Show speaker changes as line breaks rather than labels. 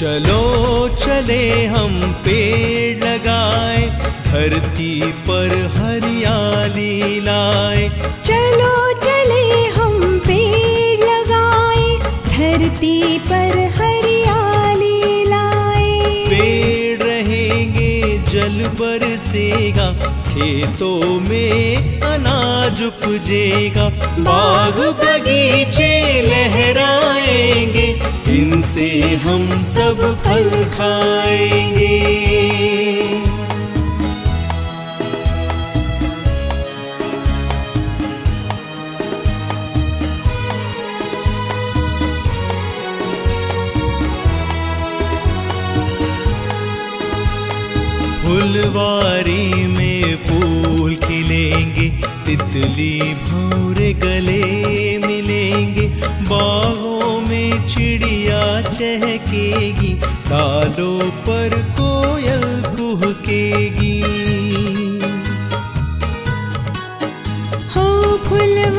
चलो चले हम पेड़ लगाए धरती पर हरियाली लाए।
चलो चले हम पेड़ लगाए धरती पर हरियाली लाए।
पेड़ रहेंगे जल बरसेगा खेतों में अनाज उपजेगा। बाग बगीचे इनसे हम सब फल खाएँगे। फुलवारी में फूल खिलेंगे, तितली भौरे गले मिलेंगे, बागों में चिड़िया चहकेगी तालों पर कोयल कुहकेगी।
हो फुलवा